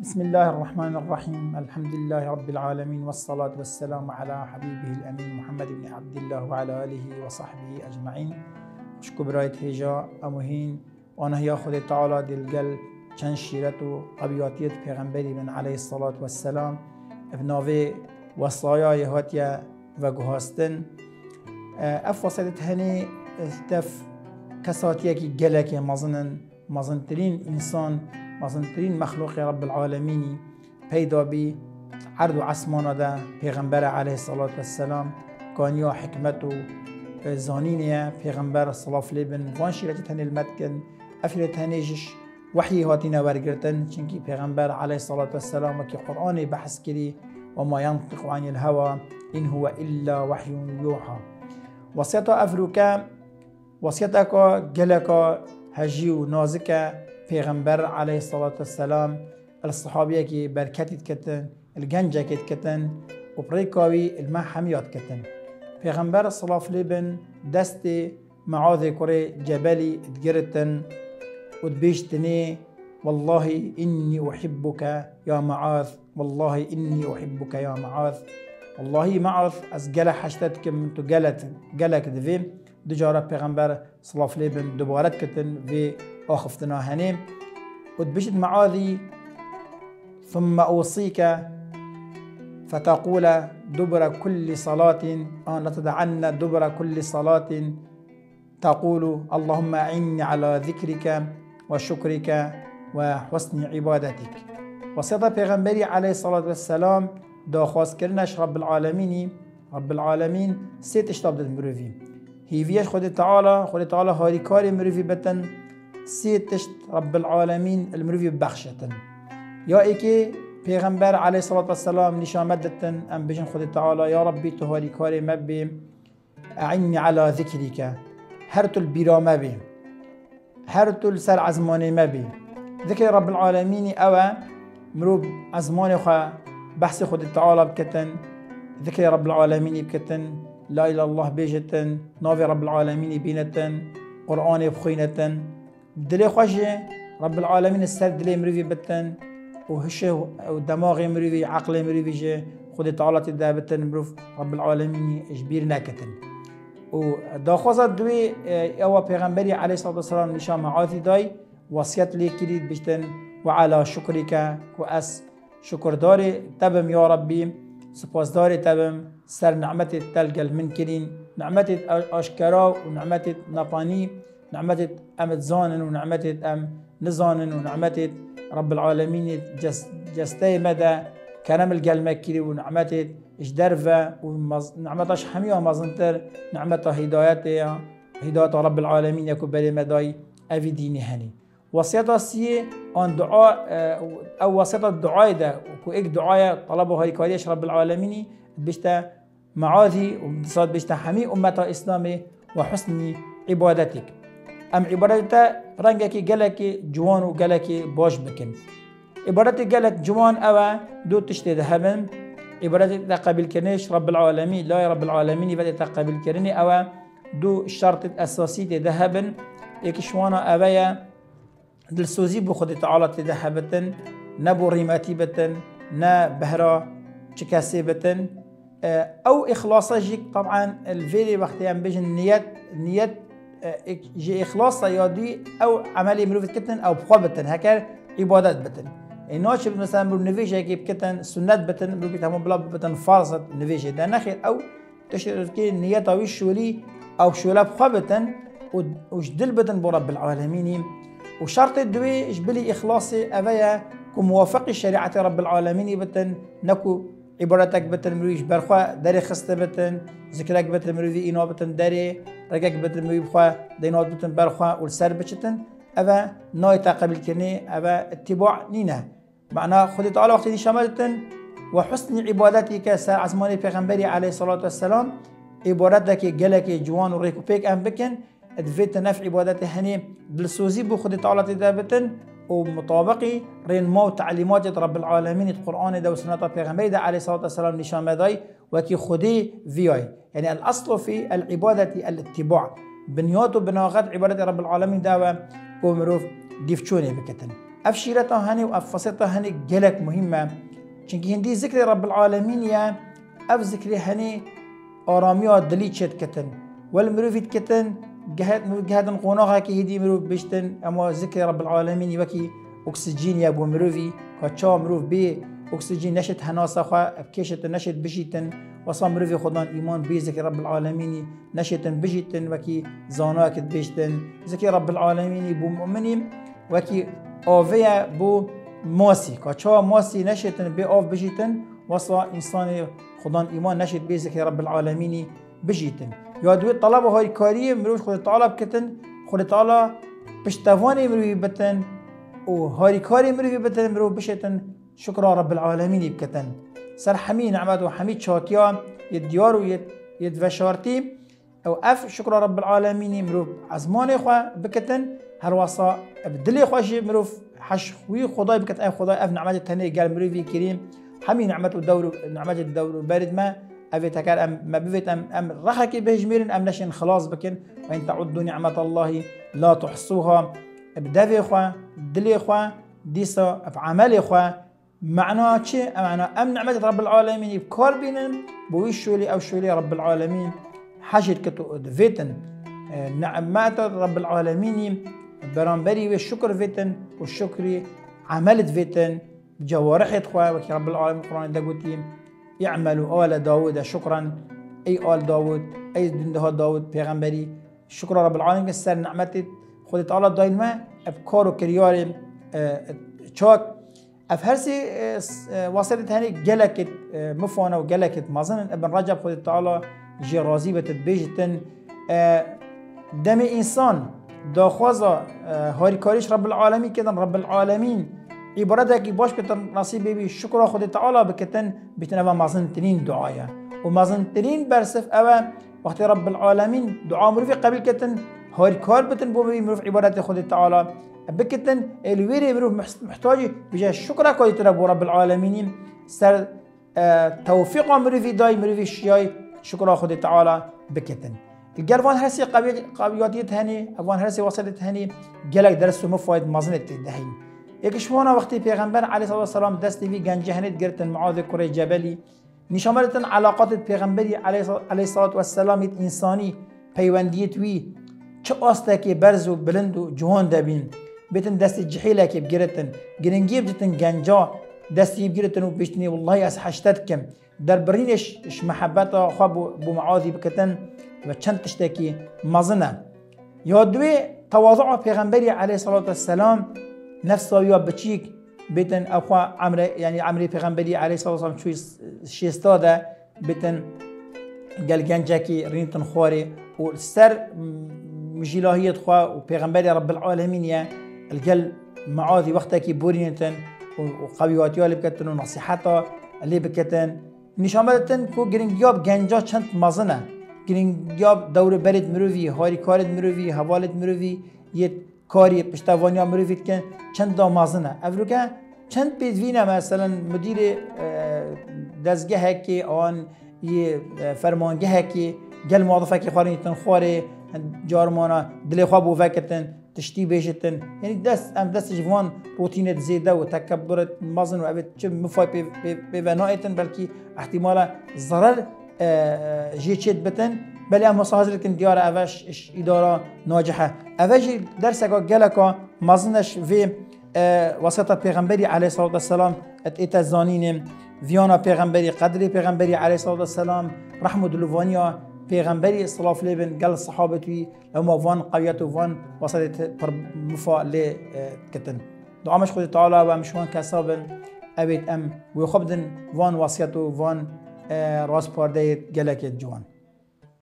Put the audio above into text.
بسم الله الرحمن الرحيم الحمد لله رب العالمين والصلاة والسلام على حبيبه الأمين محمد بن عبد الله وعلى آله وصحبه أجمعين شكو برايت هجا أمهين وأنا هي خود تعالى دلقل چند شیرت و قبیاتیت پیغمبری من علیه الصلاة والسلام ابناوی وصایای هاتیا و گهاستن اف وصلت هنی تف کساتیه که گلک مزنن انسان مزنترین مخلوق رب العالمینی پیدا بی عرض و عسمان ده پیغمبر علیه الصلاة والسلام کانیا حکمت و زانینیه پیغمبر صلاة لیبن وان شیرت هنی المدکن افرت هنیجش وحی هاتینا ورگرتن چنکی پیغمبر علیه الصلاة والسلام وکی قرآن بحث کری وما ينطق عن الهوى إن هو إلا وحي يوحى وصيتا أفروكا وصيتك جلك هجيو نازك پیغمبر عليه الصلاة والسلام الصحابية كي بركتت كتن الجنجة كت كتن وبريكاوي الماء حميات كتن پیغمبر صلاة لبن دستي معاذ كوري جبلي تجرتن وتبيشتني والله إني أحبك يا معاذ والله إني أحبك يا معاذ. والله معاذ أز جلا حشتتكم تو جلت جلك دفي دجارة پیغمبر صلى الله عليه وسلم دبارت آخفتنا هنيم وتبشت معاذي ثم أوصيك فتقول دبر كل صلاة أن لا تدعن دبر كل صلاة. تقول اللهم أعني على ذكرك وشكرك وحسن عبادتك. وصيتا پیغمبری علیه الصلاة والسلام داخواست کردنش رب العالمینی. رب العالمین سه تشتاب داد مروفی هیویش خود تعالی خود تعالی هاری کاری مروفی بتن. سه تشت رب العالمین المروفی بخشتن یا ای که پیغمبر علیه الصلاة والسلام نشان مدتن أم بجن خود تعالی یا ربی تو هاری کاری مبی اعنی علی ذکرک هر تل بیرا مبی هر تل سر عزمانی مبی. العالمين أو مروب أزمان خا بحث خود تعالى بكتن ذكر رب العالمين بكتن لا إلا الله بيجتن نافي رب العالمين بينتن قرآن بخينتن دلي خوشي رب العالمين السر دلي مريفي بتن وهشه ودماغي مريفي عقلي مريفي جي. خود تعالى تدابتن مروف رب العالمين اجبير ناكتن. وداخوزة دوي أو پیغمبري عليه الصلاة والسلام نشان معاثي داي وصيت لي كريد بشتن. وعلى شكرك وأس شكر داري تبم يا ربي سپاس داري تبم. سر نعمت تلقل من كرين نعمت أشكرا ونعمت نباني نعمت أمت زانن ونعمت أم نزانن ونعمت رب العالمين جس جستي مدى كرم القلب كري ونعمت اجدرفة ونعمت حمية ومزنتر. نعمت هدايته هداية رب العالمين يكون بلي مداي أفي ديني هني. وصيتا سي آن دعاء أو وصيتا الدعاء ده. وكو إك دعاء طلبه هاي كواليش رب العالمين. بشتا معاذي وصاد بشتا حمي أمة إسلامي وحسن عبادتك. أم عبادتك رنگك جلك جوان وجلك باش بكن عبادتك جلك جوان أو دو تشتي ذهبن عبادتك تقبل كنيش رب العالمين لا رب العالمين بدأ تقبل كرني أو دو الشرط الأساسي ذهبن يكشوانا أبايا دلسوزی بو خود تعالی تده بتن نه بو ریماتی بتن نه بهرا چکسی بتن. أو اخلاصه جيك طبعا الفيلي وقت بيجن نيت نيت جي اخلاصه يادي أو عملي مروفت كتن أو بخوة هكا عبادات بتن. الناش مثلا بو نفيجة كي بكتن سنت بتن بو بيتهم بلا بتن فرصة نفيجة. ده نخير أو كي نيت أو شولي أو شولا بخوة بتن وجدل بتن برب العالمين. وشرط الدوي جبلي إخلاصي أبايا كموافق شريعة رب العالمين بتن. نكو عبارتك بتن مرويش برخوا داري خست بتن ذكرك بتن مروي إنو بتن داري. بتن مروي بخوا بتن برخوا والسر بتن أبا ناي تقبل كني أبا اتباع نينا معناه خد تعالى وقت شمالتن وحسن عبادتك سر عزماني پیغمبري عليه الصلاة والسلام عبادتك جلك جوان وريكو بيك أم بكن ادفيت نفع عبادته هني بالسوزي بو خد تعالى ومطابقي رين مو تعليمات رب العالمين القرآن ده وسنة پیغمبر ده عليه الصلاة والسلام نشان مداي وكي خدي فياي يعني الأصل في العبادة الاتباع. بنيات وبناغات عبادة رب العالمين ده ومروف ديفشوني بكتن. هني واف فصيتا هني جلك مهمة. چونكي هندي ذكر رب العالمين يا أف آراميا دلي چت كتن. والمروفيت كتن جهد جهد قوناها كي هدي مروف بشتن أما ذكر رب العالمين وكي أكسجين يا أبو مروفي كاتشا مروف بي أكسجين نشت هناسا خوا بكشت نشت بشيتن وصام مروفي خدان إيمان بي ذكر رب العالمين نشتن بشيتن وكي زاناك بشتن ذكر رب العالمين بو مؤمنين وكي اوفيا بو ماسي كاتشا ماسي نشتن بي اوف بشيتن وصا إنسان خدان إيمان نشت بي ذكر رب العالمين بجيتن. یا دوی طلب های کاری مروش خود طالب کتن خود تعالی پشتوانی مروی بتن و هاری کاری مروی بتن مرو بشتن. شکر رب العالمین بکتن. سر حمی نعمت و یدیار و ید وشارتی أو اف شکر رب العالمین مرو ازمان خوا بکتن. هر واسا بدل خوشی مرو حش خوی خدای بکت. ای اف نعمت تنه گل مروی کریم. حمی نعمت و دور نعمت الدور بارد ما. أبي تكار أم ما بفيت أم أم رخك بهجميرن أم نشن خلاص بكن وإن تعدوا نعمة الله لا تحصوها. بدفي خوا دلي خوا ديسا بعمل خوا معناه شيء معناه أم نعمة رب العالمين بكار بينن بوي شولي أو شولي رب العالمين. حاجة كتو فيتن. نعمات رب العالمين برانبري والشكر فيتن والشكر عملت فيتن. جوارح خوا وكي رب العالمين القرآن ده يعملوا آل داود. شكرا. أي آل داود أي دنده داود پیغمبری. شكر رب العالمين سر نعمت خود تعالى دائما افكار و كريار چاك اف هرسي وصلت هني جلكت مفانا و جلكت مازن ابن رجب خود تعالى جي راضي بتتبيجتن دم انسان داخوازا هاري كاريش رب العالمين كدن رب العالمين عبارت که باش بتن نصیب بی شکر خود تعالی بکتن بتن و مازن ترین دعایا و مازن ترین برسف أو وقتی رب العالمین دعا مروفی قبل کتن هاری کار بتن بو بی مروف عبارت خود تعالی بكتن الويري بروح محتاج بجا شكرا كوي ترى رب العالمين سر توفيق مروفي داي مروفي شياي شكرا خود تعالى بكتن الجرفان هرسي قابليات هني افان هرسي وصلت هني جلك درس مفايد مازنت دهين یکشوانا وقتی پیغمبر علیه السلام دست وی گنجهنت گرتن معاذ کره جبلی. نشامرتن علاقات پیغمبری علیه السلام انسانی پیوندیت وی. چه آسته که برز و بلند و جوان دبین. بتن دست جحیله که بگیرتن گرنگی بجتن گنجا دستی بگیرتن و بشتنی والله از حشتت کم. در برینش محبت خواب بو معاذی بکتن و چند تشتکی مزنه. یا دوی تواضع پیغمبری علیه السلام نفس صاوي بچيك بيتن اخوا عمر يعني عمري پیغمبري عليه الصلاة والسلام شوي شيستا ده بيتن قال جنجاكي رينتن خوري والسر مجيلاهية خوا وبيغمبري رب العالمين يا الجل معاذي وقتك بورينتن وقويواتيا اللي بكتن ونصيحتا اللي بكتن نشامدتن كو جرينجياب جنجا چند مزنه. جرينجياب دور برد مروفي هاري كارد مروفي هوالد مروفي يت کاری پشتوانی مروفید کن چند دامازنه افروکه چند پیدوینه مثلا مدیر دزگه که آن یه فرمانگه که گل موظفه که خارین تن خواره جارمانا دل خواب و فکتن تشتی بیشتن یعنی دست ام دست جوان روتینت زیده و تکبرت مازن و ابد چه مفای به بنایتن بلکی احتمالا ضرر جیچت بتن. بل ام مساحزر کن دیار اوش اداره ناجحه اوش درسگا گلکا مزنش وی وسط پیغمبری علیه الصلاه والسلام ات ایت زانین ویانا پیغمبری قدری پیغمبری علیه الصلاه والسلام رحمه دلوانیا پیغمبری صلاف لیبن گل صحابتوی اما وان قویت وان وسط پر مفا لی کتن. دعامش خود تعالی و مشوان کسابن ابيت ام ويخبدن وان وصيته وان راس بارديت جلكت جوان.